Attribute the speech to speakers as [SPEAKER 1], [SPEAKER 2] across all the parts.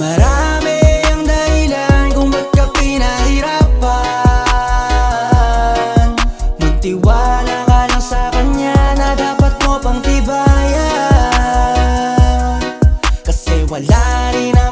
[SPEAKER 1] Marami ang dahilan kung ba't ka pinahirapan. Magtiwala ka lang sa kanya na dapat mo pang tibayan. Kasi wala rin ang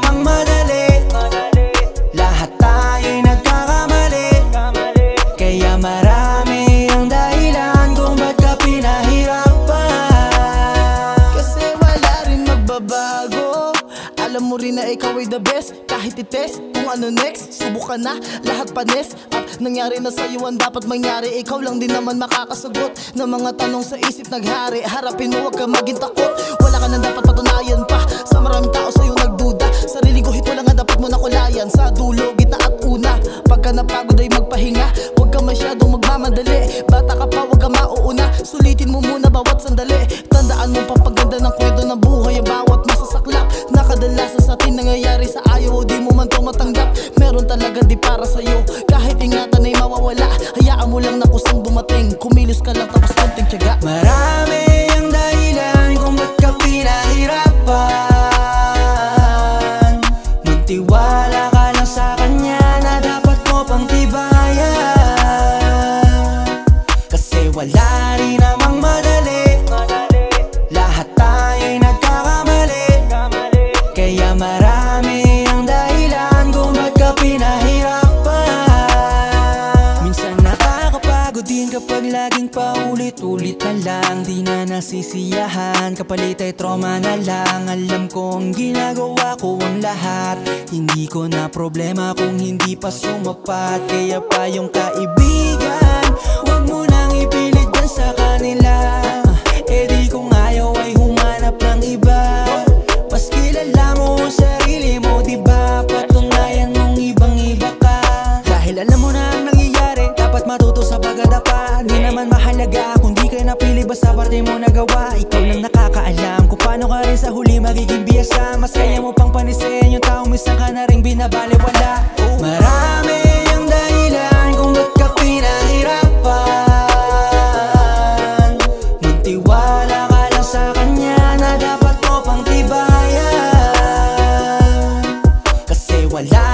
[SPEAKER 2] ikaw ay the best. Kahit itest kung ano next Subukan na lahat panes. At nangyari na sa'yo ang dapat mangyari Ikaw lang din naman makakasagot Ng mga tanong sa isip naghari. Harapin mo wag ka maging takot. Wala ka nang dapat patunayan pa. Sa maraming tao sa'yo nagduda. Sariling guhit mo lang ang dapat mo nakulayan Sa dulo, gitna at una. Pagka napagod ay magpahinga Huwag ka masyadong magmamadali. Bata ka pa, huwag ka mauuna. Sulitin mo muna bawat sandali. Tandaan mo papaganda mawawala Hayaan mo lang na kusang dumating. Kumilos ka lang tapos konting tiyaga.
[SPEAKER 1] Marami ang dahilan kung ba't ka pinahirapan. Magtiwala ka lang sa kanya na dapat mo pang tibayan. Kasi wala rin namang na lang Di na nasisiyahan. Kapalit ay trauma na lang. Alam kong ginagawa ko ang lahat. Hindi ko na problema kung hindi pa sumapat. Kaya pa yung kaibigan Huwag mo nang ipilit dyan sa kanila. Eh di kung ayaw ay humanap ng iba. Mas kilala mo ang sarili mo, di ba? Patunayan mong ibang-iba ka. Dahil alam mo na ang nangyayari Dapat matuto sa pagdadapa Di naman mahalaga kung napili ba sa parte mo nagawa? Ikaw lang nakakaalam kung paano ka rin sa huli magiging biyasa Mas kaya mo pang panisin yung taong misang ka na rin binabaliwala oh. Marami ang dahilan kung ba't ka pinahirapan Magtiwala ka lang sa kanya na dapat mo pang tibayan Kasi wala